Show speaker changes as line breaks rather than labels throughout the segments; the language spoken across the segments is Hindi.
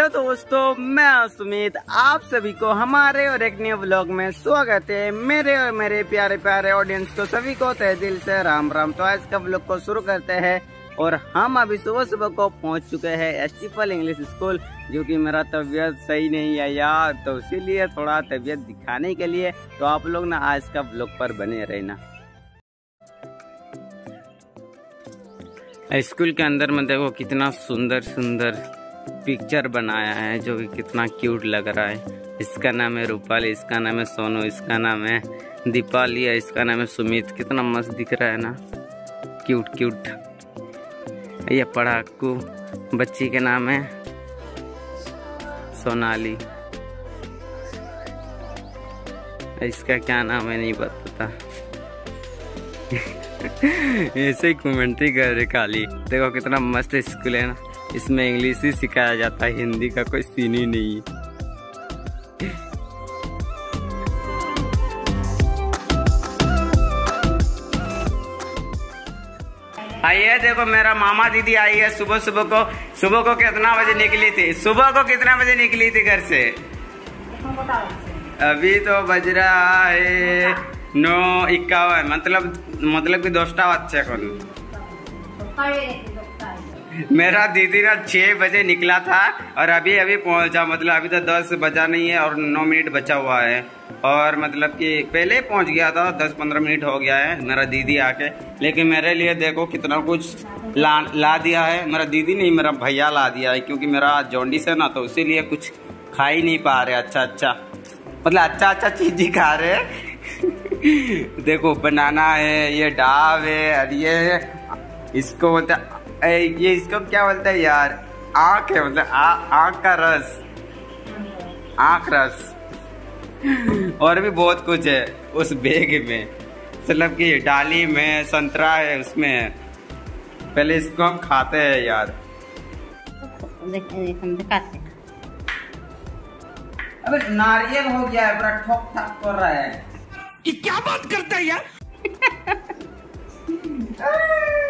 हेलो दोस्तों, मैं सुमित, आप सभी को हमारे और एक न्यू ब्लॉग में स्वागत है। मेरे और मेरे प्यारे प्यारे ऑडियंस को सभी को तह दिल से राम राम। तो आज का ब्लॉग को शुरू करते हैं और हम अभी सुबह सुबह को पहुँच चुके हैं एस्टिफल इंग्लिश स्कूल जो कि मेरा तबीयत सही नहीं है यार तो इसीलिए थोड़ा तबीयत दिखाने के लिए तो आप लोग ना आज का ब्लॉग पर बने रहना। स्कूल के अंदर में देखो कितना सुंदर सुंदर पिक्चर बनाया है, जो कि कितना क्यूट लग रहा है। इसका नाम है रूपाली, इसका नाम है सोनू, इसका नाम है दीपाली है इसका नाम है सुमित। कितना मस्त दिख रहा है ना। क्यूट क्यूट ये पढ़ाकू, बच्ची के नाम है सोनाली। इसका क्या नाम है, नहीं पता। ऐसे ही कमेंट्री कर रहे काली देखो कितना मस्त स्कूल है ना। इसमें इंग्लिश ही सिखाया जाता है, हिंदी का कोई सीन ही नहीं। आइए, देखो, मेरा मामा दीदी आई है, सुबह सुबह को सुबह को कितना बजे निकली थी? सुबह को कितना बजे निकली थी घर से? अभी तो बज रहा है नौ इक्यावन मतलब मतलब कि दोस्ता अच्छे को मेरा दीदी ना छः बजे निकला था और अभी अभी पहुँचा मतलब अभी तो दस बजा नहीं है और नौ मिनट बचा हुआ है। और मतलब कि पहले पहुँच गया था, दस पंद्रह मिनट हो गया है मेरा दीदी आके। लेकिन मेरे लिए देखो कितना कुछ ला ला दिया है। मेरा दीदी नहीं, मेरा भैया ला दिया है, क्योंकि मेरा जॉन्डिस है ना तो उसी लिए कुछ खा ही नहीं पा रहे अच्छा अच्छा। मतलब अच्छा अच्छा चीज़ ही खा रहे देखो, बनाना है, ये डाव है, और ये इसको मतलब ये इसको क्या बोलते हैं यार? आख है मतलब आँख का रस। आँख रस। और भी बहुत कुछ है उस बैग में। मतलब कि डाली में संतरा है उसमें पहले इसको हम खाते हैं यार। अबे नारियल हो गया है बड़ा ठोक ठाक कर रहा है।
ये क्या बात करता है यार?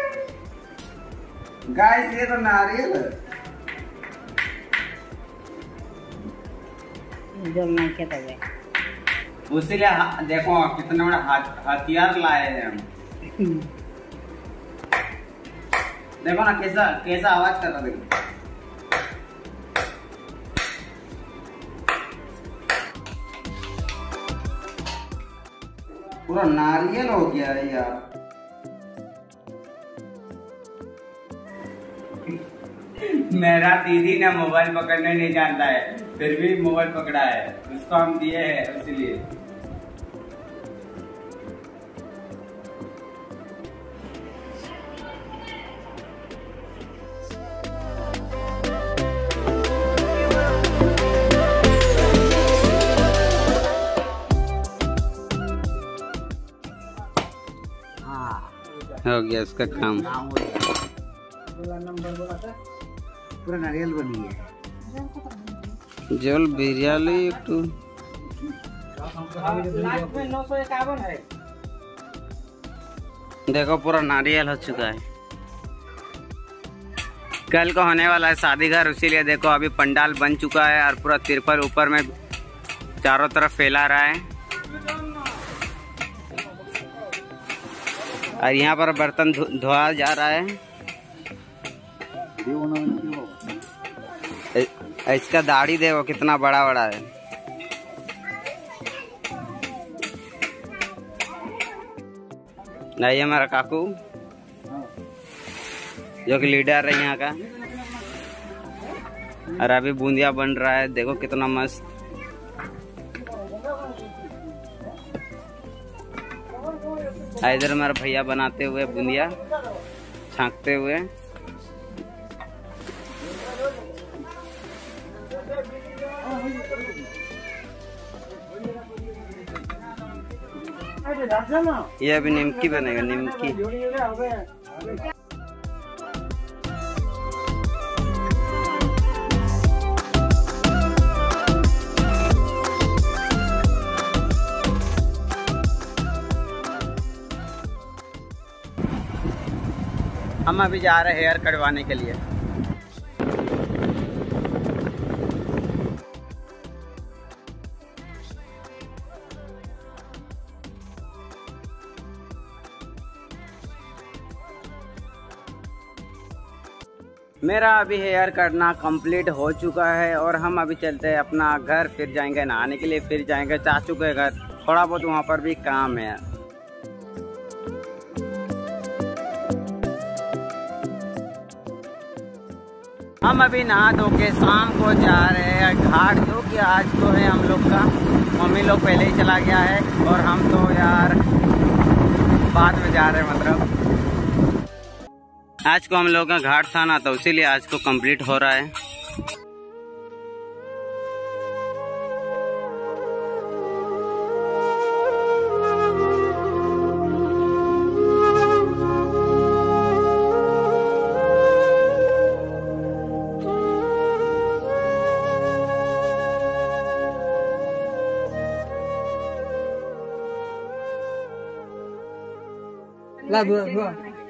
गाइस ये तो नारियल
जो मैं कहता है
उसी लिए देखो कितने बड़े हथियार लाए हैं हम। देखो ना कैसा कैसा आवाज़ कर रहा देखो। पूरा नारियल हो गया है यार। मेरा दीदी ना मोबाइल पकड़ने नहीं जानता है फिर भी मोबाइल पकड़ा है। उसको हम दिए हैं इसलिए
हाँ।
हो। गया उसका काम।
नंबर बोला
था।
पूरा नारियल बन गया है।
जल बिरयानी एक तो। देखो पूरा नारियल हो चुका है। कल को होने वाला है शादी घर उसी लिए देखो अभी पंडाल बन चुका है और पूरा तिरपल ऊपर में चारों तरफ़ फैला रहा है। और यहाँ पर बर्तन धोया जा रहा है। इसका दाढ़ी देखो, कितना बड़ा बड़ा है। नहीं हमारा काकू? जो कि लीडर है यहाँ का। और अभी बूंदिया बन रहा है, देखो कितना मस्त। इधर हमारे भैया बनाते हुए बूंदिया, छाकते हुए। ये अभी निमकी बनेगा निमकी। हम अभी जा रहे हैं हेयर कटवाने के लिए। मेरा अभी हेयर कटना कंप्लीट हो चुका है और हम अभी चलते हैं अपना घर, फिर जाएँगे नहाने के लिए, फिर जाएँगे चाचू के घर। थोड़ा बहुत वहाँ पर भी काम है। हम अभी नहा धो के शाम को जा रहे हैं घाट, जो कि आज तो है हम लोग का। मम्मी लोग पहले ही चला गया है और हम तो यार बाद में जा रहे हैं मतलब। आज को हम लोग का घाट था ना तो इसीलिए आज को कंप्लीट हो रहा है।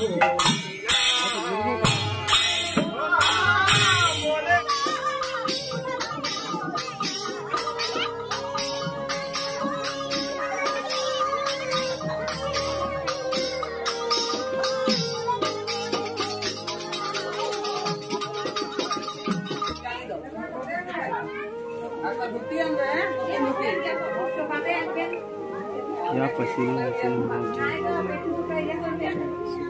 या पसीना पसीना